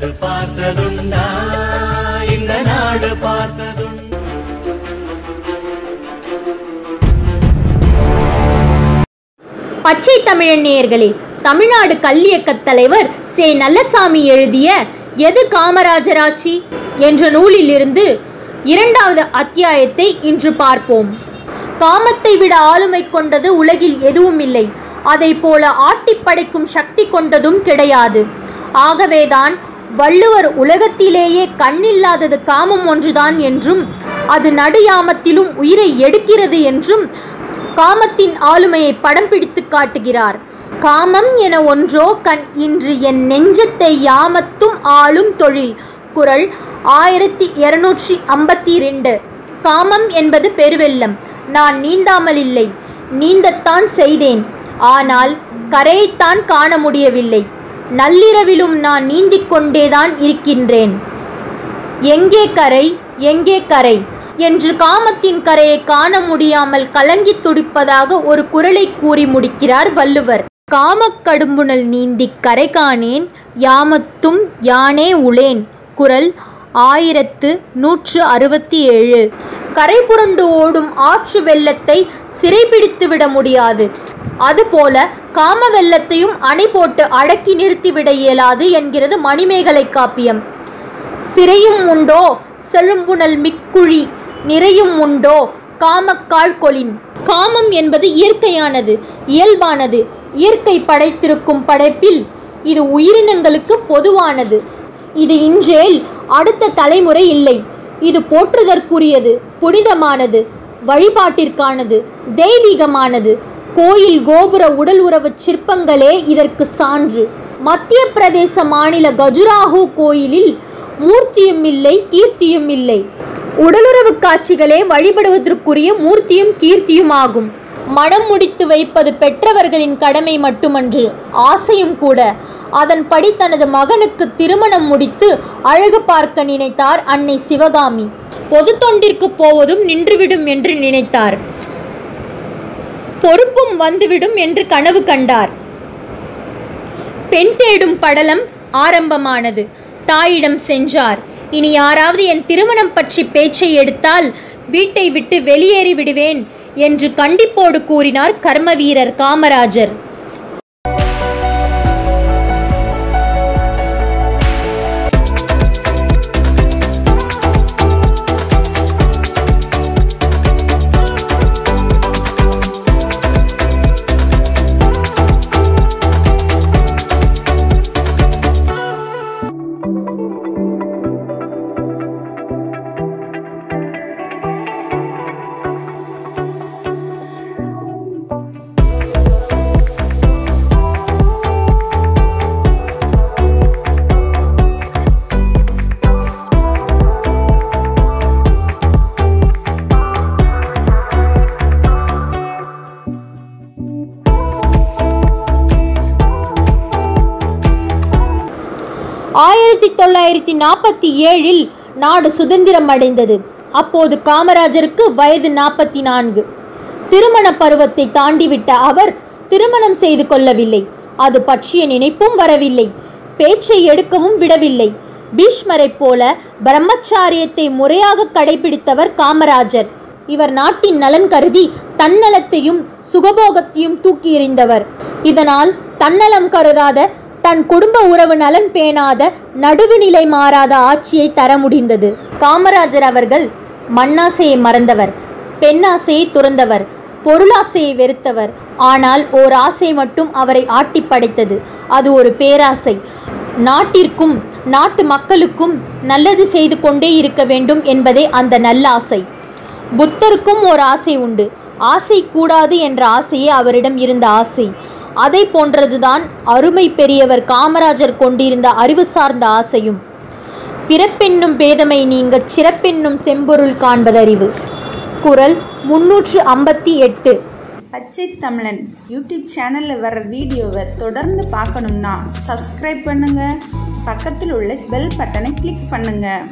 நாடு பார்த்ததுண்டா இந்த நாடு பார்த்ததுண்டா பச்சை தமிழன் நேயர்களே தமிழ்நாடு கல்வியக்கத் தலைவர் சே. நல்லசாமி எழுதிய எது காமராஜராட்சி? என்ற நூலிலிருந்து இரண்டாவது அத்தியாயத்தை இன்று பார்ப்போம். காமத்தை விட ஆளுமை கொண்டது உலகில் எதுவும் இல்லை. அதை போல ஆட்டிப்படைக்கும் சக்தி கொண்டதும் கிடையாது. ஆகவேதான் வள்ளுவர் உலகத்திலேயே கண்ணில்லாதது காமம் ஒன்றுதான் என்றும் அது நடுயாமத்திலும் உயிரை எடுக்கிறது என்றும் காமத்தின் ஆளுமையை படம் பிடித்து காட்டுகிறார். காமம் என ஒன்றோ கண் இன்று என் நெஞ்சத்தை யாமத்தும் ஆளும் தொழில். குரல் ஆயிரத்தி இருநூற்றி ஐம்பத்தி ரெண்டு காமம் என்பது பெருவெள்ளம். நான் நீந்தாமல் இல்லை. நீந்தத்தான் செய்தேன். ஆனால் கரையைத்தான் காண முடியவில்லை. நள்ளிரவிலும் நான் நீந்திக் கொண்டேதான் இருக்கின்றேன். எங்கே கரை எங்கே கரை? என்று காமத்தின் கரையை காண முடியாமல் கலங்கித் துடிப்பதாக ஒரு குரலை கூறி முடிக்கிறார் வள்ளுவர். காமக் கடும்புணல் நீந்திக் கரை காணேன் யாமத்தும் யானே உளேன். குரல் ஆயிரத்து நூற்று அறுபத்தி ஏழு கரை புரண்டு ஓடும் ஆற்று வெள்ளத்தை சிறைபிடித்து விட முடியாது. அதுபோல காம வெள்ளத்தையும் அணை போட்டு அடக்கி நிறுத்திவிட இயலாது என்கிறது மணிமேகலை காப்பியம். சிறையும் உண்டோ? செழும்புணல் மிக்குழி நிறையும் உண்டோ? காமக்கால் கொளின் காமம் என்பது இயற்கையானது இயல்பானது. இயற்கை படைத்திருக்கும் படைப்பில் இது உயிரினங்களுக்கு பொதுவானது. இது இன்றேல் அடுத்த தலைமுறை இல்லை. இது போற்றுதற்குரியது புனிதமானது வழிபாட்டிற்கானது தெய்வீகமானது. கோயில் கோபுர உடல் உறவு சிற்பங்களே இதற்கு சான்று. மத்திய பிரதேச மாநில கஜுராஹோ கோயிலில் மூர்த்தியும் இல்லை கீர்த்தியும் இல்லை. உடலுறவு காட்சிகளே வழிபடுவதற்குரிய மூர்த்தியும் கீர்த்தியும் ஆகும். மனம் முடித்து வைப்பது பெற்றவர்களின் கடமை மட்டுமன்று ஆசையும் கூட. அதன்படி தனது மகனுக்கு திருமணம் முடித்து அழகு பார்க்க நினைத்தார் அன்னை சிவகாமி. பொது தொண்டிற்கு போவதும் நின்றுவிடும் என்று நினைத்தார். பொறுப்பும் வந்துவிடும் என்று கனவு கண்டார். பெண் தேடும் படலம் ஆரம்பமானது. தாயிடம் சென்றார். இனி யாராவது என் திருமணம் பற்றி பேச்சை எடுத்தால் வீட்டை விட்டு வெளியேறி விடுவேன் என்று கண்டிப்போடு கூறினார் கர்ம வீரர் காமராஜர். ஆயிரத்தி தொள்ளாயிரத்தி நாற்பத்தி ஏழில் நாடு சுதந்திரம் அடைந்தது அப்போது காமராஜருக்கு வயது நாற்பத்தி நான்கு. திருமண பருவத்தை தாண்டிவிட்ட அவர் திருமணம் செய்து கொள்ளவில்லை. அது பற்றிய நினைப்பும் வரவில்லை. பேச்சை எடுக்கவும் விடவில்லை. பீஷ்மரைப் போல பிரம்மச்சாரியத்தை முறையாக கடைபிடித்தவர் காமராஜர். இவர் நாட்டின் நலன் கருதி தன்னலத்தையும் சுகபோகத்தையும் தூக்கி எறிந்தவர். இதனால் தன்னலம் கருதாத தன் குடும்ப உறவு நலன் பேணாத நடுவுநிலை மாறாத ஆட்சியை தர முடிந்தது. காமராஜர் அவர்கள் மண்ணாசையை மறந்தவர் பெண்ணாசையை துறந்தவர் பொருளாசையை வெறுத்தவர். ஆனால் ஓர் ஆசை மட்டும் அவரை ஆட்டி படைத்தது. அது ஒரு பேராசை. நாட்டிற்கும் நாட்டு மக்களுக்கும் நல்லது செய்து கொண்டே இருக்க வேண்டும் என்பதே அந்த நல்லாசை புத்தருக்கும் ஒரு ஆசை உண்டு. ஆசை கூடாது என்ற ஆசையே அவரிடம் இருந்த ஆசை. அதை போன்றதுதான் அருமை பெரியவர் காமராஜர் கொண்டிருந்த அறிவு சார்ந்த ஆசையும். பிறப்பென்னும் பேதமை நீங்க சிறப்பென்னும் செம்பொருள் காண்பதறிவு. குரல் முன்னூற்று ஐம்பத்தி எட்டு. பச்சை தமிழன் யூடியூப் சேனலில் வர வீடியோவை தொடர்ந்து பார்க்கணும்னா சப்ஸ்கிரைப் பண்ணுங்கள் பக்கத்தில் உள்ள பெல் பட்டனை கிளிக் பண்ணுங்கள்